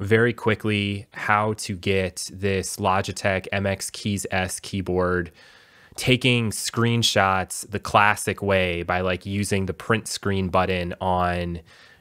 very quickly how to get this Logitech MX Keys S keyboard taking screenshots the classic way by like using the print screen button on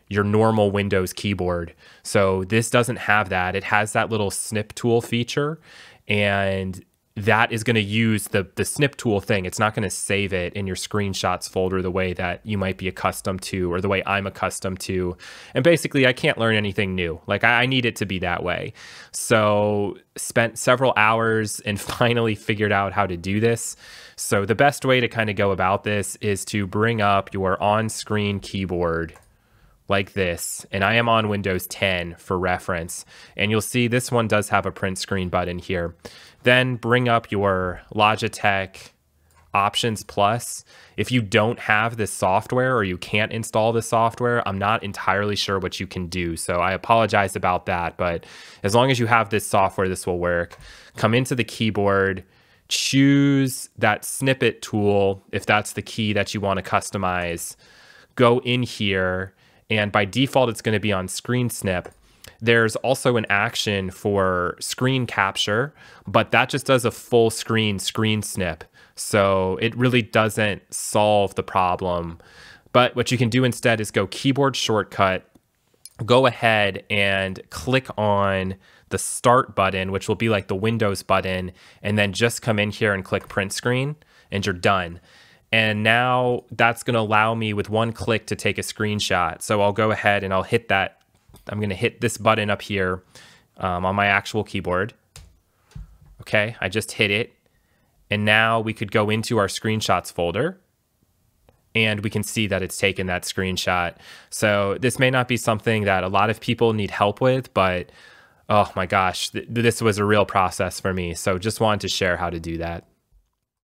your normal Windows keyboard. So this doesn't have that. It has that little snip tool feature and that is going to use the the snip tool thing. It's not going to save it in your screenshots folder the way that you might be accustomed to or the way I'm accustomed to. And basically, I can't learn anything new. Like I, I need it to be that way. So spent several hours and finally figured out how to do this. So the best way to kind of go about this is to bring up your on-screen keyboard like this, and I am on Windows 10 for reference. And you'll see this one does have a print screen button here. Then bring up your Logitech Options Plus. If you don't have this software or you can't install the software, I'm not entirely sure what you can do. So I apologize about that. But as long as you have this software, this will work. Come into the keyboard, choose that snippet tool if that's the key that you want to customize. Go in here and by default it's going to be on screen snip. There's also an action for screen capture, but that just does a full screen screen snip. So it really doesn't solve the problem. But what you can do instead is go keyboard shortcut, go ahead and click on the start button, which will be like the Windows button, and then just come in here and click print screen, and you're done. And now that's going to allow me with one click to take a screenshot. So I'll go ahead and I'll hit that. I'm going to hit this button up here um, on my actual keyboard. Okay, I just hit it. And now we could go into our screenshots folder and we can see that it's taken that screenshot. So this may not be something that a lot of people need help with, but oh my gosh, th this was a real process for me. So just wanted to share how to do that.